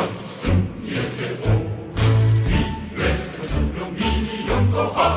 그 한승 이렇게 예, 예, 오 미래 그 수명 미연거하.